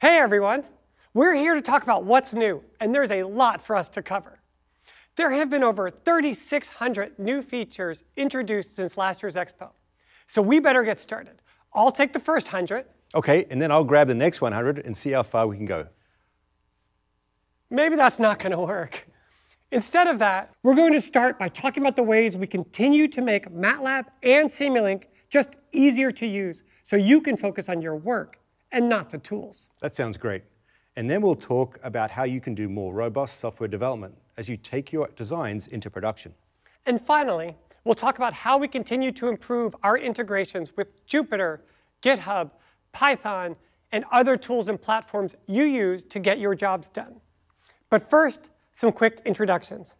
Hey everyone! We're here to talk about what's new, and there's a lot for us to cover. There have been over 3,600 new features introduced since last year's Expo. So we better get started. I'll take the first 100. Okay, and then I'll grab the next 100 and see how far we can go. Maybe that's not going to work. Instead of that, we're going to start by talking about the ways we continue to make MATLAB and Simulink just easier to use so you can focus on your work and not the tools. That sounds great. And then we'll talk about how you can do more robust software development as you take your designs into production. And finally, we'll talk about how we continue to improve our integrations with Jupyter, GitHub, Python, and other tools and platforms you use to get your jobs done. But first, some quick introductions.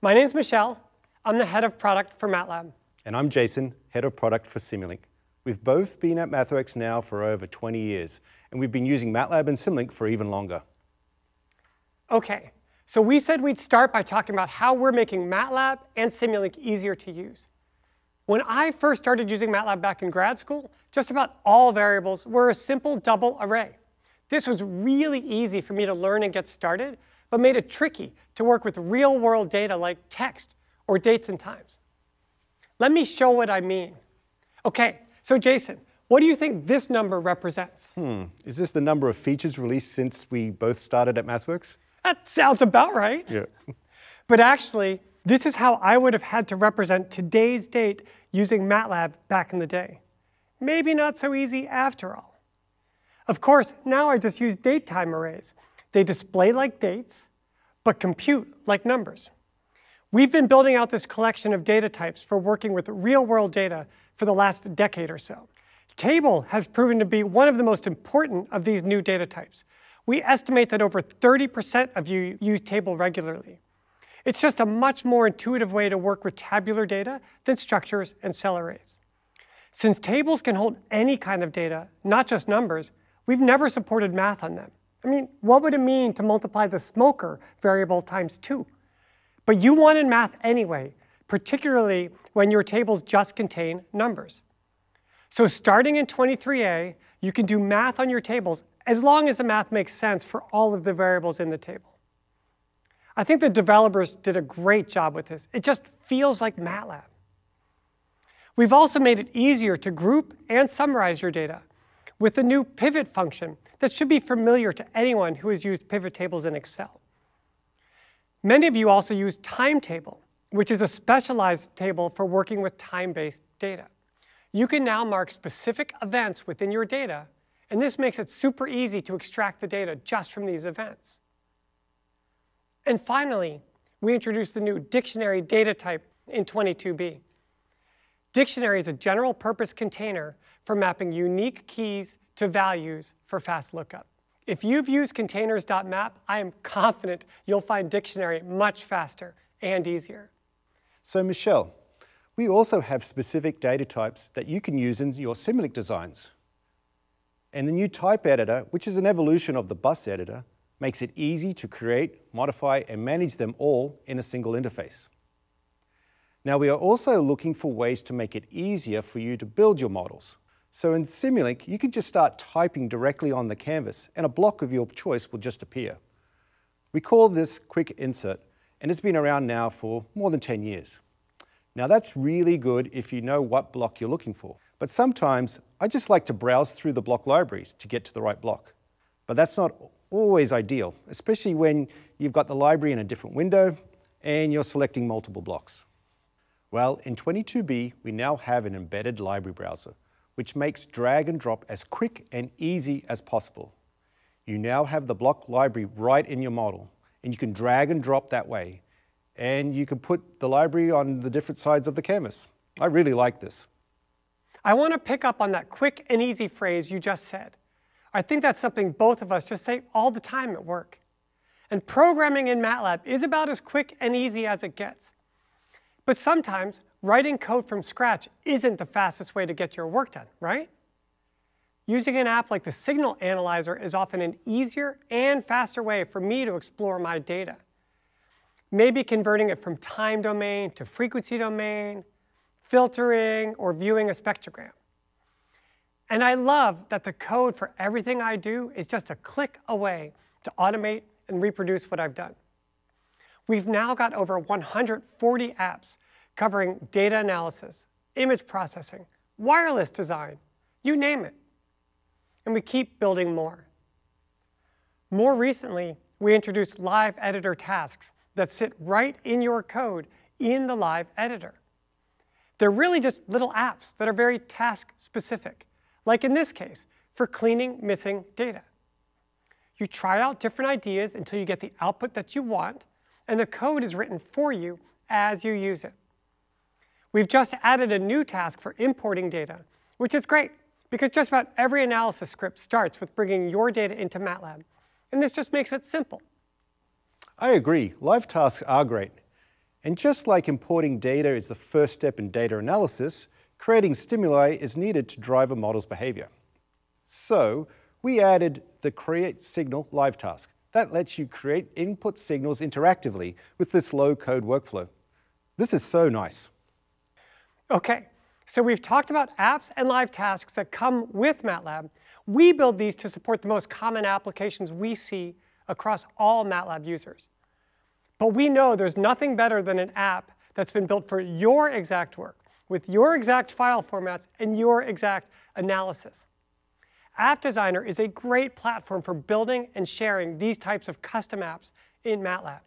My name is Michelle. I'm the head of product for MATLAB. And I'm Jason, head of product for Simulink. We've both been at MathWorks now for over 20 years, and we've been using MATLAB and Simulink for even longer. Okay, so we said we'd start by talking about how we're making MATLAB and Simulink easier to use. When I first started using MATLAB back in grad school, just about all variables were a simple double array. This was really easy for me to learn and get started, but made it tricky to work with real-world data like text or dates and times. Let me show what I mean. Okay, so Jason, what do you think this number represents? Hmm, is this the number of features released since we both started at MathWorks? That sounds about right. Yeah. but actually, this is how I would have had to represent today's date using MATLAB back in the day. Maybe not so easy after all. Of course, now I just use date time arrays. They display like dates, but compute like numbers. We've been building out this collection of data types for working with real-world data for the last decade or so. Table has proven to be one of the most important of these new data types. We estimate that over 30% of you use table regularly. It's just a much more intuitive way to work with tabular data than structures and cell arrays. Since tables can hold any kind of data, not just numbers, we've never supported math on them. I mean, what would it mean to multiply the smoker variable times two? But you wanted math anyway, particularly when your tables just contain numbers. So starting in 23a, you can do math on your tables as long as the math makes sense for all of the variables in the table. I think the developers did a great job with this. It just feels like MATLAB. We've also made it easier to group and summarize your data with the new pivot function that should be familiar to anyone who has used pivot tables in Excel. Many of you also use timetable, which is a specialized table for working with time-based data. You can now mark specific events within your data, and this makes it super easy to extract the data just from these events. And finally, we introduced the new dictionary data type in 22b. Dictionary is a general purpose container for mapping unique keys to values for fast lookup. If you've used containers.map, I am confident you'll find dictionary much faster and easier. So Michelle, we also have specific data types that you can use in your Simulink designs. And the new type editor, which is an evolution of the bus editor, makes it easy to create, modify, and manage them all in a single interface. Now we are also looking for ways to make it easier for you to build your models. So in Simulink, you can just start typing directly on the canvas and a block of your choice will just appear. We call this Quick Insert, and it's been around now for more than 10 years. Now that's really good if you know what block you're looking for. But sometimes I just like to browse through the block libraries to get to the right block. But that's not always ideal, especially when you've got the library in a different window and you're selecting multiple blocks. Well, in 22b, we now have an embedded library browser which makes drag and drop as quick and easy as possible. You now have the block library right in your model, and you can drag and drop that way. And you can put the library on the different sides of the canvas. I really like this. I want to pick up on that quick and easy phrase you just said. I think that's something both of us just say all the time at work. And programming in MATLAB is about as quick and easy as it gets. But sometimes writing code from scratch isn't the fastest way to get your work done, right? Using an app like the Signal Analyzer is often an easier and faster way for me to explore my data. Maybe converting it from time domain to frequency domain, filtering, or viewing a spectrogram. And I love that the code for everything I do is just a click away to automate and reproduce what I've done. We've now got over 140 apps covering data analysis, image processing, wireless design, you name it. And we keep building more. More recently, we introduced live editor tasks that sit right in your code in the live editor. They're really just little apps that are very task specific like in this case, for cleaning missing data. You try out different ideas until you get the output that you want, and the code is written for you as you use it. We've just added a new task for importing data, which is great because just about every analysis script starts with bringing your data into MATLAB, and this just makes it simple. I agree. Live tasks are great. And just like importing data is the first step in data analysis, creating stimuli is needed to drive a model's behavior. So we added the create signal live task. That lets you create input signals interactively with this low code workflow. This is so nice. Okay, so we've talked about apps and live tasks that come with MATLAB. We build these to support the most common applications we see across all MATLAB users. But we know there's nothing better than an app that's been built for your exact work with your exact file formats and your exact analysis. App Designer is a great platform for building and sharing these types of custom apps in MATLAB.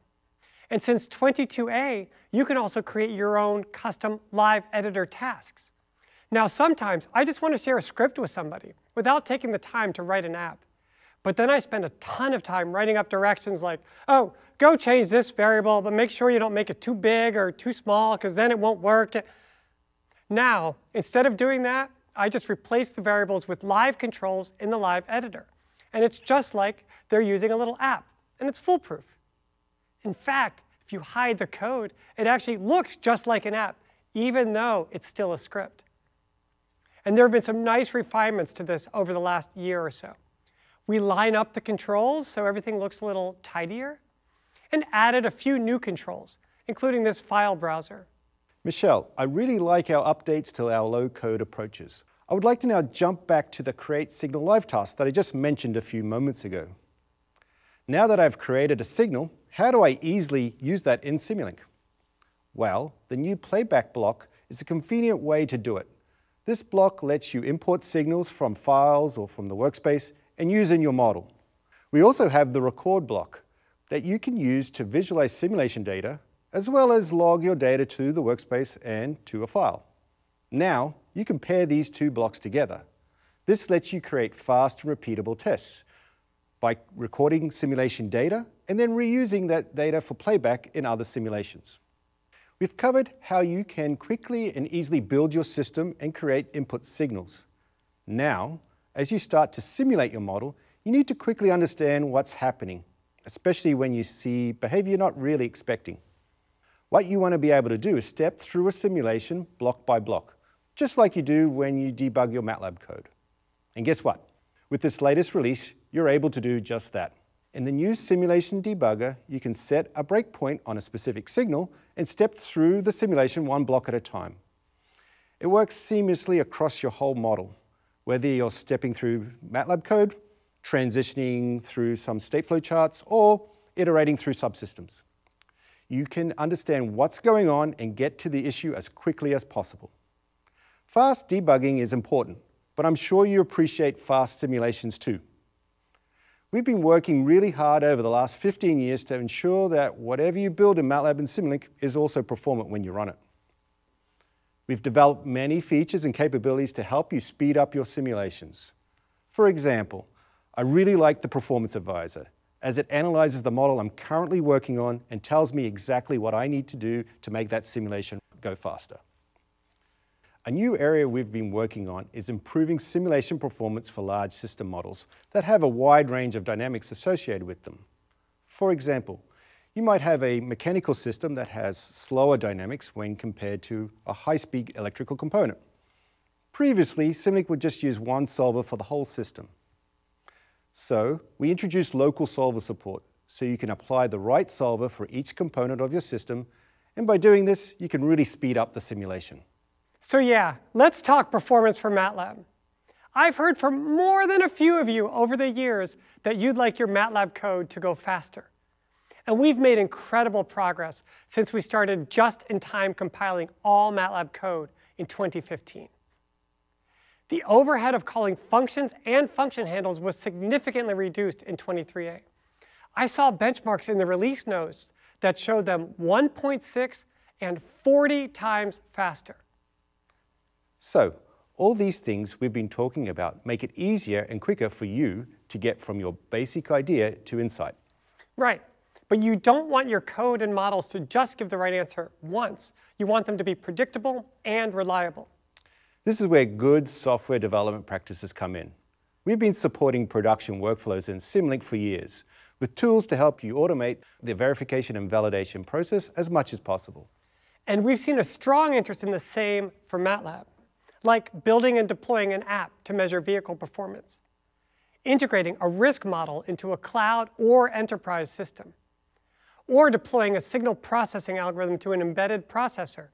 And since 22A, you can also create your own custom live editor tasks. Now, sometimes I just want to share a script with somebody without taking the time to write an app. But then I spend a ton of time writing up directions like, oh, go change this variable, but make sure you don't make it too big or too small, because then it won't work. Now, instead of doing that, I just replace the variables with live controls in the live editor. And it's just like they're using a little app, and it's foolproof. In fact, if you hide the code, it actually looks just like an app, even though it's still a script. And there have been some nice refinements to this over the last year or so. We line up the controls so everything looks a little tidier, and added a few new controls, including this file browser. Michelle, I really like our updates to our low-code approaches. I would like to now jump back to the Create Signal Live task that I just mentioned a few moments ago. Now that I've created a signal, how do I easily use that in Simulink? Well, the new playback block is a convenient way to do it. This block lets you import signals from files or from the workspace and use in your model. We also have the record block that you can use to visualize simulation data as well as log your data to the workspace and to a file. Now, you can pair these two blocks together. This lets you create fast and repeatable tests by recording simulation data and then reusing that data for playback in other simulations. We've covered how you can quickly and easily build your system and create input signals. Now, as you start to simulate your model, you need to quickly understand what's happening, especially when you see behavior you're not really expecting. What you want to be able to do is step through a simulation block by block, just like you do when you debug your MATLAB code. And guess what? With this latest release, you're able to do just that. In the new Simulation Debugger, you can set a breakpoint on a specific signal and step through the simulation one block at a time. It works seamlessly across your whole model, whether you're stepping through MATLAB code, transitioning through some stateflow charts, or iterating through subsystems you can understand what's going on and get to the issue as quickly as possible. Fast debugging is important, but I'm sure you appreciate fast simulations too. We've been working really hard over the last 15 years to ensure that whatever you build in MATLAB and Simulink is also performant when you run it. We've developed many features and capabilities to help you speed up your simulations. For example, I really like the Performance Advisor as it analyzes the model I'm currently working on and tells me exactly what I need to do to make that simulation go faster. A new area we've been working on is improving simulation performance for large system models that have a wide range of dynamics associated with them. For example, you might have a mechanical system that has slower dynamics when compared to a high-speed electrical component. Previously, Simulink would just use one solver for the whole system. So we introduced local solver support so you can apply the right solver for each component of your system. And by doing this, you can really speed up the simulation. So yeah, let's talk performance for MATLAB. I've heard from more than a few of you over the years that you'd like your MATLAB code to go faster. And we've made incredible progress since we started just-in-time compiling all MATLAB code in 2015. The overhead of calling functions and function handles was significantly reduced in 23A. I saw benchmarks in the release notes that showed them 1.6 and 40 times faster. So, all these things we've been talking about make it easier and quicker for you to get from your basic idea to insight. Right. But you don't want your code and models to just give the right answer once. You want them to be predictable and reliable. This is where good software development practices come in. We've been supporting production workflows in Simulink for years, with tools to help you automate the verification and validation process as much as possible. And we've seen a strong interest in the same for MATLAB, like building and deploying an app to measure vehicle performance, integrating a risk model into a cloud or enterprise system, or deploying a signal processing algorithm to an embedded processor.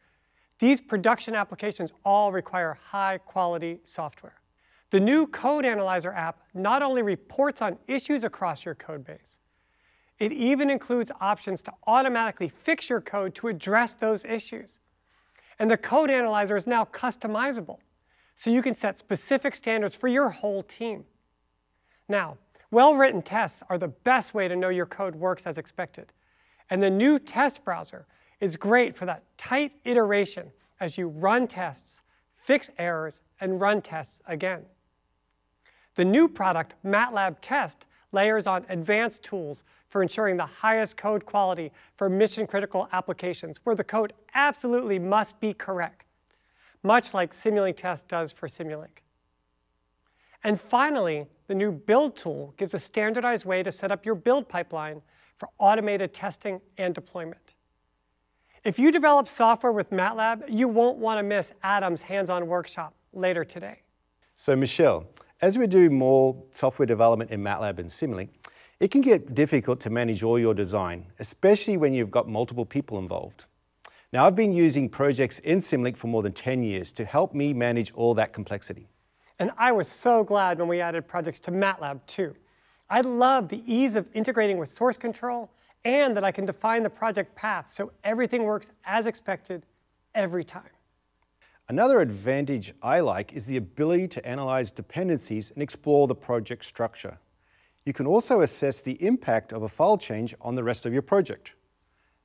These production applications all require high quality software. The new Code Analyzer app not only reports on issues across your code base, it even includes options to automatically fix your code to address those issues. And the Code Analyzer is now customizable, so you can set specific standards for your whole team. Now, well-written tests are the best way to know your code works as expected. And the new test browser is great for that tight iteration as you run tests, fix errors, and run tests again. The new product, MATLAB Test, layers on advanced tools for ensuring the highest code quality for mission-critical applications where the code absolutely must be correct, much like Simulink Test does for Simulink. And finally, the new build tool gives a standardized way to set up your build pipeline for automated testing and deployment. If you develop software with MATLAB, you won't want to miss Adam's hands-on workshop later today. So Michelle, as we do more software development in MATLAB and Simulink, it can get difficult to manage all your design, especially when you've got multiple people involved. Now, I've been using projects in Simulink for more than 10 years to help me manage all that complexity. And I was so glad when we added projects to MATLAB too. I love the ease of integrating with source control and that I can define the project path so everything works as expected every time. Another advantage I like is the ability to analyze dependencies and explore the project structure. You can also assess the impact of a file change on the rest of your project.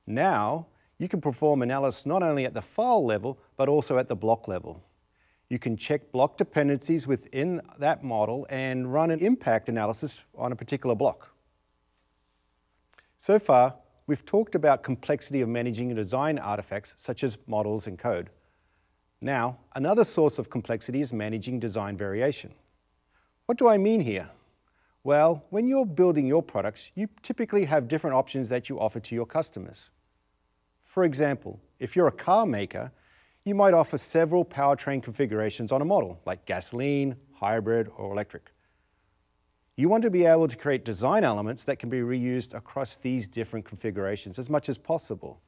Now, you can perform analysis not only at the file level, but also at the block level. You can check block dependencies within that model and run an impact analysis on a particular block. So far, we've talked about complexity of managing design artifacts such as models and code. Now, another source of complexity is managing design variation. What do I mean here? Well, when you're building your products, you typically have different options that you offer to your customers. For example, if you're a car maker, you might offer several powertrain configurations on a model, like gasoline, hybrid, or electric. You want to be able to create design elements that can be reused across these different configurations as much as possible.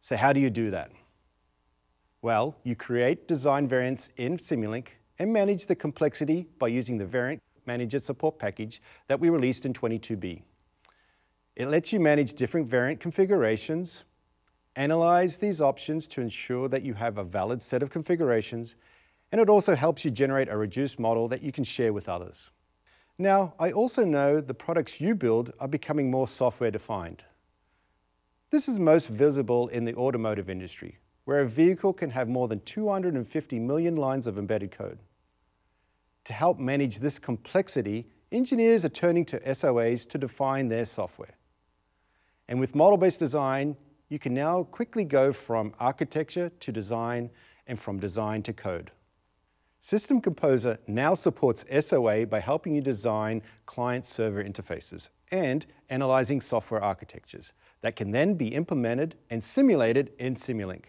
So how do you do that? Well, you create design variants in Simulink and manage the complexity by using the Variant Manager support package that we released in 22B. It lets you manage different variant configurations, Analyze these options to ensure that you have a valid set of configurations, and it also helps you generate a reduced model that you can share with others. Now, I also know the products you build are becoming more software defined. This is most visible in the automotive industry, where a vehicle can have more than 250 million lines of embedded code. To help manage this complexity, engineers are turning to SOAs to define their software. And with model-based design, you can now quickly go from architecture to design and from design to code. System Composer now supports SOA by helping you design client-server interfaces and analyzing software architectures that can then be implemented and simulated in Simulink.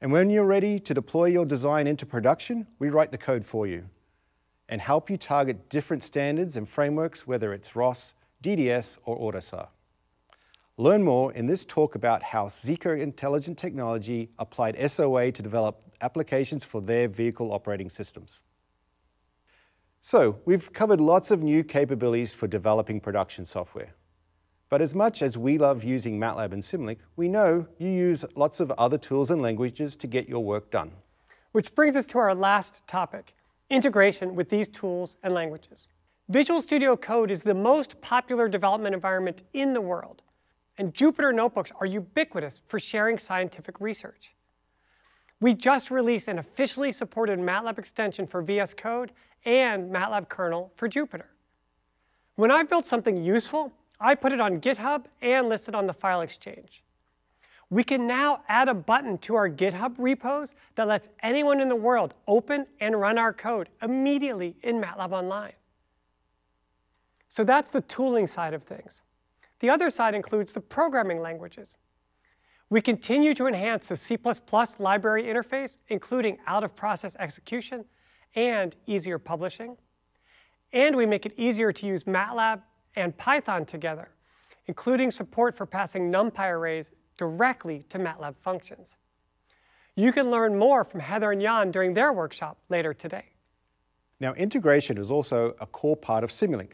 And when you're ready to deploy your design into production, we write the code for you and help you target different standards and frameworks, whether it's ROS, DDS, or AUTOSAR. Learn more in this talk about how Zeekr Intelligent Technology applied SOA to develop applications for their vehicle operating systems. So, we've covered lots of new capabilities for developing production software. But as much as we love using MATLAB and Simulink, we know you use lots of other tools and languages to get your work done. Which brings us to our last topic, integration with these tools and languages. Visual Studio Code is the most popular development environment in the world, and Jupyter Notebooks are ubiquitous for sharing scientific research. We just released an officially supported MATLAB extension for VS Code and MATLAB kernel for Jupyter. When I've built something useful, I put it on GitHub and listed on the file exchange. We can now add a button to our GitHub repos that lets anyone in the world open and run our code immediately in MATLAB Online. So that's the tooling side of things. The other side includes the programming languages. We continue to enhance the C++ library interface, including out-of-process execution and easier publishing. And we make it easier to use MATLAB and Python together, including support for passing NumPy arrays directly to MATLAB functions. You can learn more from Heather and Jan during their workshop later today. Now, integration is also a core part of Simulink.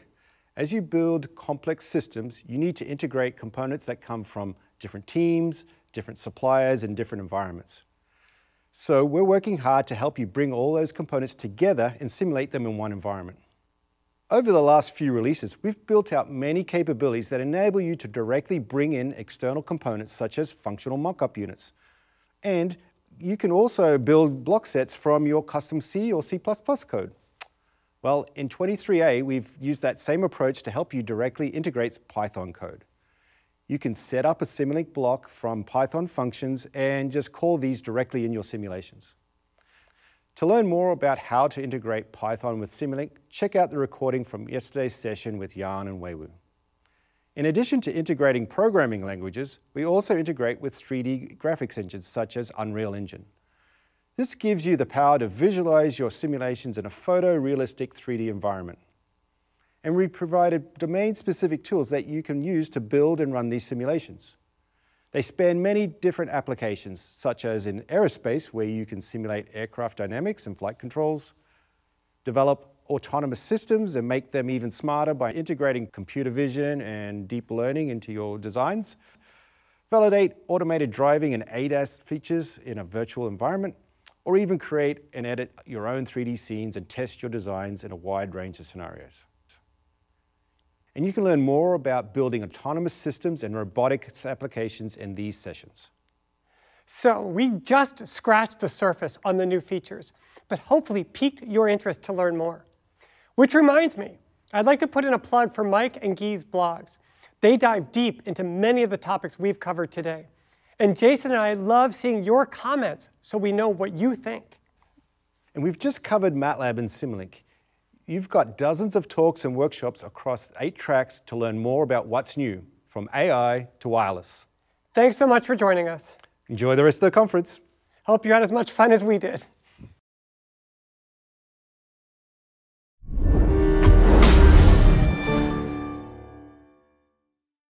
As you build complex systems, you need to integrate components that come from different teams, different suppliers, and different environments. So we're working hard to help you bring all those components together and simulate them in one environment. Over the last few releases, we've built out many capabilities that enable you to directly bring in external components such as functional mockup units. And you can also build block sets from your custom C or C++ code. Well, in 23A, we've used that same approach to help you directly integrate Python code. You can set up a Simulink block from Python functions and just call these directly in your simulations. To learn more about how to integrate Python with Simulink, check out the recording from yesterday's session with Jan and Weiwu. In addition to integrating programming languages, we also integrate with 3D graphics engines such as Unreal Engine. This gives you the power to visualize your simulations in a photorealistic 3D environment. And we provided domain-specific tools that you can use to build and run these simulations. They span many different applications, such as in aerospace, where you can simulate aircraft dynamics and flight controls, develop autonomous systems and make them even smarter by integrating computer vision and deep learning into your designs, validate automated driving and ADAS features in a virtual environment, or even create and edit your own 3D scenes and test your designs in a wide range of scenarios. And you can learn more about building autonomous systems and robotics applications in these sessions. So we just scratched the surface on the new features, but hopefully piqued your interest to learn more. Which reminds me, I'd like to put in a plug for Mike and Guy's blogs. They dive deep into many of the topics we've covered today. And Jason and I love seeing your comments so we know what you think. And we've just covered MATLAB and Simulink. You've got dozens of talks and workshops across eight tracks to learn more about what's new, from AI to wireless. Thanks so much for joining us. Enjoy the rest of the conference. Hope you had as much fun as we did.